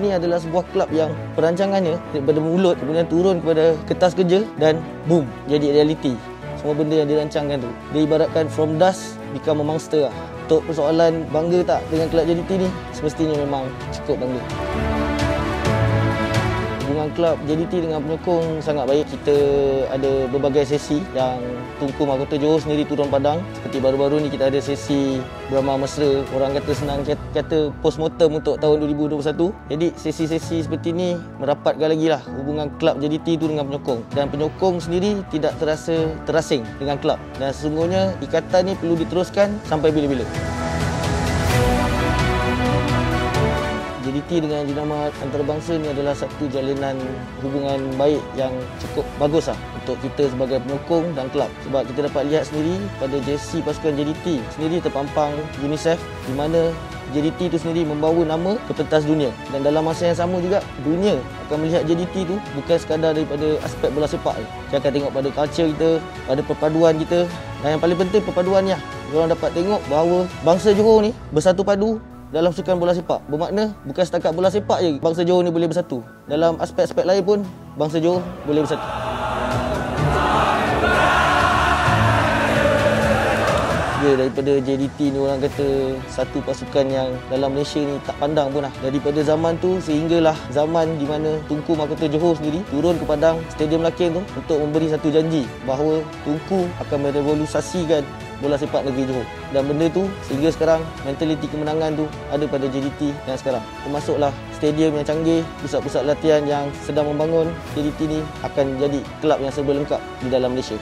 ni adalah sebuah kelab yang perancangannya daripada mulut kemudian turun kepada kertas kerja dan boom jadi reality semua benda yang dirancangkan tu. Dia ibaratkan from dust become a monster lah. untuk persoalan bangga tak dengan kelab JDT ni? Semestinya memang cukup bangga hubungan kelab JDT dengan penyokong sangat baik. Kita ada berbagai sesi yang Tunku Mahkota Johor sendiri turun padang. Seperti baru-baru ni kita ada sesi Brahma Mesra. Orang kata senang kata postmortem untuk tahun 2021. Jadi sesi-sesi seperti ni merapatkan lagi lah hubungan kelab JDT itu dengan penyokong. Dan penyokong sendiri tidak terasa terasing dengan kelab. Dan sesungguhnya ikatan ni perlu diteruskan sampai bila-bila. JDT dengan jenama antarabangsa ni adalah satu jalinan hubungan baik yang cukup bagus lah untuk kita sebagai penyokong dan kelab. Sebab kita dapat lihat sendiri pada jersey pasukan JDT sendiri terpampang UNICEF di mana JDT itu sendiri membawa nama ke pentas dunia dan dalam masa yang sama juga dunia akan melihat JDT itu bukan sekadar daripada aspek bola sepak Dia akan tengok pada culture kita, pada perpaduan kita dan yang paling penting perpaduannya. Orang dapat tengok bahawa bangsa Johor ni bersatu padu dalam sukan bola sepak. Bermakna bukan setakat bola sepak je bangsa Johor ni boleh bersatu. Dalam aspek-aspek lain pun bangsa Johor boleh bersatu. Ya daripada JDT ni orang kata satu pasukan yang dalam Malaysia ni tak pandang pun lah. Daripada zaman tu sehinggalah zaman di mana Tunku Mahkota Johor sendiri turun ke padang Stadium Lakin tu untuk memberi satu janji bahawa Tunku akan merevolusikan bola sepak negeri Johor. Dan benda tu sehingga sekarang mentaliti kemenangan tu ada pada JDT yang sekarang. Termasuklah stadium yang canggih, pusat-pusat latihan yang sedang membangun JDT ni akan jadi kelab yang serba lengkap di dalam Malaysia.